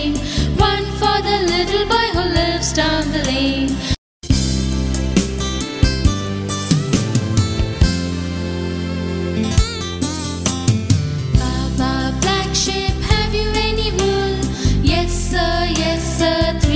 sing. One for the little boy who lives down the lane. Baa baa, black sheep, have you any wool? Yes, sir, yes, sir.